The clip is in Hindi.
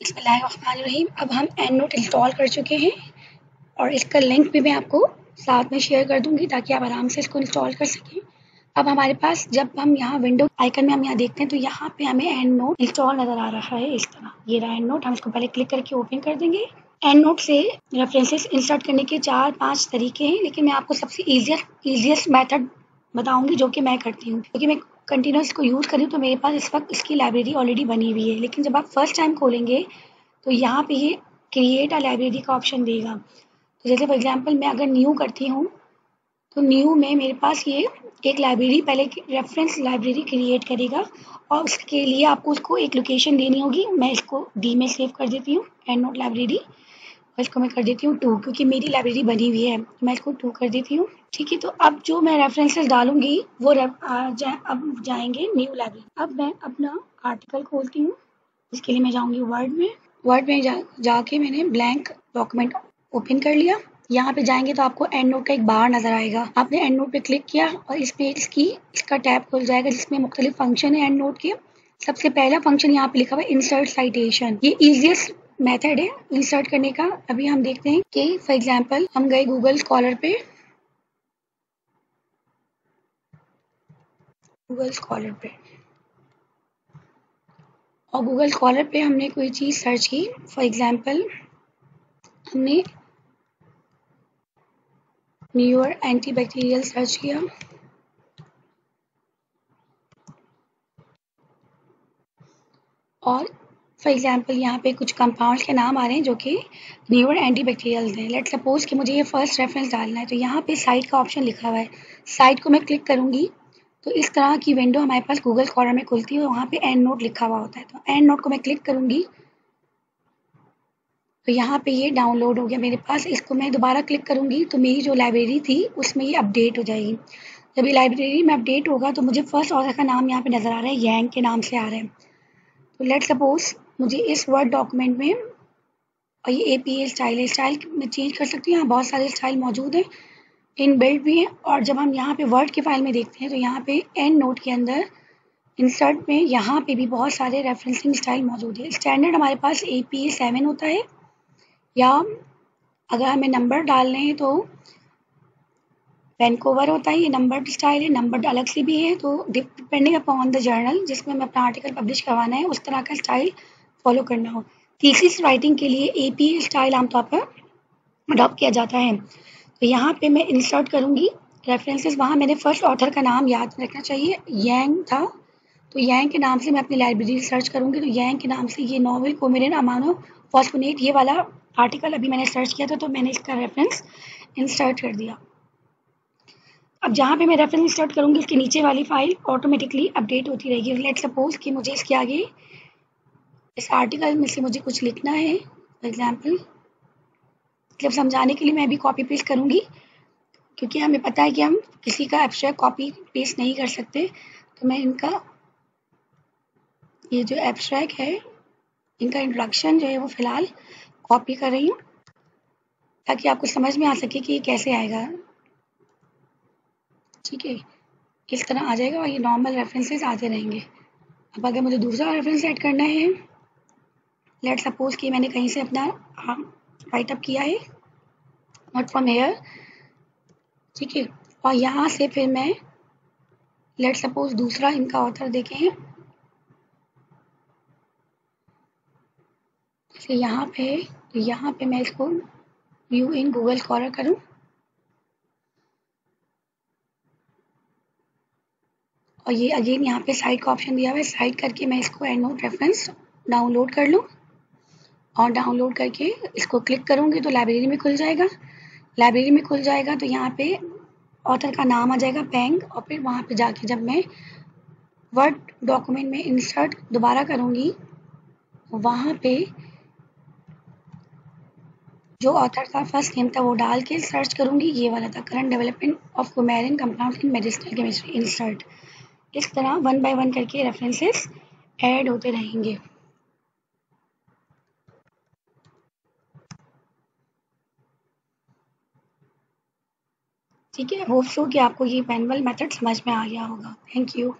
रहीम, अब हम एंड नोट इंस्टॉल कर चुके हैं और इसका लिंक भी मैं आपको साथ में शेयर कर दूँगी ताकि आप आराम से इसको इंस्टॉल कर सकें। अब हमारे पास जब हम यहाँ विंडो आइकन में हम यहाँ देखते हैं तो यहाँ पे हमें एंड नोट इंस्टॉल नज़र आ रहा है इस तरह। ये रहा एंड नोट हम इसको पहले क्लिक करके ओपन कर देंगे। एंड नोट से रेफरेंसेस इंसर्ट करने के चार पाँच तरीके हैं, लेकिन मैं आपको सबसे ईजिएस्ट ईजिएस्ट मेथड बताऊँगी जो कि मैं करती हूँ। क्योंकि मैं कंटिन्यूस को यूज़ करी तो मेरे पास इस वक्त इसकी लाइब्रेरी ऑलरेडी बनी हुई है। लेकिन जब आप फ़र्स्ट टाइम खोलेंगे तो यहाँ पे ये क्रिएट अ लाइब्रेरी का ऑप्शन देगा। तो जैसे फॉर एग्जांपल मैं अगर न्यू करती हूँ तो न्यू में मेरे पास ये एक लाइब्रेरी पहले रेफरेंस लाइब्रेरी क्रिएट करेगा और उसके लिए आपको उसको एक लोकेशन देनी होगी। मैं इसको डी में सेव कर देती हूँ एंड नोट लाइब्रेरी इसको मैं कर देती हूँ टू क्योंकि मेरी लाइब्रेरी बनी हुई है। मैं इसको टू कर देती हूँ। ठीक है तो अब जो मैं रेफरेंसेस डालूँगी वो आ, जा, अब जाएँगे न्यू लाइब्रेरी अब मैं अपना आर्टिकल खोलती हूँ। इसके लिए मैं जाऊँगी वर्ड में। वर्ड में जा जाके मैंने ब्लैंक डॉक्यूमेंट ओपन कर लिया। यहाँ पे जाएँगे तो आपको एंड नोट का एक बार नज़र आएगा। आपने एंड नोट पे क्लिक किया और इस पे इसकी इसका टैब खुल जाएगा जिसमें मुख्तलिफ़ फ़ंक्शन है एंड नोट के। सबसे पहला फ़ंक्शन यहाँ पे लिखा हुआ है इंसर्ट साइटेशन ये इजिएस्ट मेथड है इंसर्ट करने का। अभी हम देखते हैं कि फॉर एग्जांपल हम गए गूगल स्कॉलर पे। गूगल स्कॉलर पे। और गूगल स्कॉलर पे हमने कोई चीज़ सर्च की। फॉर एग्जांपल हमने न्यूअर एंटीबैक्टीरियल सर्च किया। और फॉर एग्ज़ाम्पल यहाँ पे कुछ कंपाउंड्स के नाम आ रहे हैं जो कि न्यूअर एंटीबैक्टीरियल हैं। लेट सपोज़ कि मुझे ये फ़र्स्ट रेफरेंस डालना है तो यहाँ पे साइट का ऑप्शन लिखा हुआ है। साइट को मैं क्लिक करूँगी तो इस तरह की विंडो हमारे पास गूगल स्कॉलर में खुलती है वहाँ पे एंड नोट लिखा हुआ होता है। तो एंड नोट को मैं क्लिक करूँगी तो यहाँ पे ये डाउनलोड हो गया मेरे पास। इसको मैं दोबारा क्लिक करूँगी तो मेरी जो लाइब्रेरी थी, उसमें ये अपडेट हो जाएगी। जब ये लाइब्रेरी में अपडेट होगा तो मुझे फ़र्स्ट ऑर्डर का नाम यहाँ पे नज़र आ रहा है यंग के नाम से आ रहा है। तो लेट सपोज़ मुझे इस वर्ड डॉक्यूमेंट में और ये ए पी ए स्टाइल है स्टाइल में चेंज कर सकती हूँ। यहाँ बहुत सारे स्टाइल मौजूद हैं। इन बिल्ड भी हैं और जब हम यहाँ पे वर्ड की फ़ाइल में देखते हैं तो यहाँ पे एंड नोट के अंदर इंसर्ट में यहाँ पे भी बहुत सारे रेफरेंसिंग स्टाइल मौजूद है। स्टैंडर्ड हमारे पास ए पी ए सेवन होता है। या अगर हमें नंबर डालने हैं तो वैनकोवर होता है। ये नंबर स्टाइल है। नंबर अलग से भी है। तो डिपेंडिंग अपॉन द जर्नल जिसमें हमें अपना आर्टिकल पब्लिश करवाना है, उस तरह का स्टाइल फॉलो करना हो। थीसिस राइटिंग के लिए ए पी स्टाइल आमतौर पर अडॉप्ट किया जाता है। तो यहाँ पे मैं इंसर्ट करूँगी। रेफरेंसेस वहाँ मैंने फ़र्स्ट ऑथर का नाम याद रखना चाहिए यंग था। तो यंग के नाम से मैं अपनी लाइब्रेरी सर्च करूँगी। तो यंग के नाम से ये नॉवल कोमिन अमानो फॉस्फोनेट ये वाला आर्टिकल अभी मैंने सर्च किया था तो मैंने इसका रेफरेंस इंसर्ट कर दिया। अब जहाँ पे मैं रेफरेंस इंसर्ट करूँगी उसके नीचे वाली फ़ाइल ऑटोमेटिकली अपडेट होती रहेगी। लेट सपोज़ कि मुझे इसके आगे इस आर्टिकल में से मुझे कुछ लिखना है फॉर एग्ज़ाम्पल मतलब समझाने के लिए मैं भी कॉपी पेस्ट करूँगी, क्योंकि हमें पता है कि हम किसी का एब्स्ट्रैक्ट कॉपी पेस्ट नहीं कर सकते तो मैं इनका, ये जो एब्स्ट्रैक्ट है, इनका इंट्रोडक्शन जो है वो फ़िलहाल कॉपी कर रही हूँ, ताकि आपको समझ में आ सके कि ये कैसे आएगा। ठीक है? इस तरह आ जाएगा और ये नॉर्मल रेफरेंसेस आते रहेंगे। अब अगर मुझे दूसरा रेफरेंस ऐड करना है लेट सपोज़ कि मैंने कहीं से अपना राइट अप किया है नॉट फ्रॉम हेयर ठीक है? और यहाँ से फिर मैं लेट सपोज़ दूसरा इनका ऑथर देखें जैसे यहाँ पे यहाँ पे मैं इसको व्यू इन गूगल स्कॉलर करूँ। और ये अगेन यहाँ पे साइट का ऑप्शन दिया हुआ है। साइट करके मैं इसको एंड नोट रेफरेंस डाउनलोड कर लूँ। और डाउनलोड करके इसको क्लिक करूँगी तो लाइब्रेरी में खुल जाएगा। लाइब्रेरी में खुल जाएगा तो यहाँ पे ऑथर का नाम आ जाएगा बैंक और फिर वहाँ पे जाके जब मैं वर्ड डॉक्यूमेंट में इंसर्ट दोबारा करूँगी, वहाँ पे जो ऑथर का फ़र्स्ट नेम था वो डाल के सर्च करूँगी। ये वाला था current development of coumarin compound in medicinal chemistry insert इस तरह वन बाय वन करके रेफरेंसेस ऐड होते रहेंगे। ठीक है होप सो कि आपको ये मैनुअल मेथड समझ में आ गया होगा। Thank you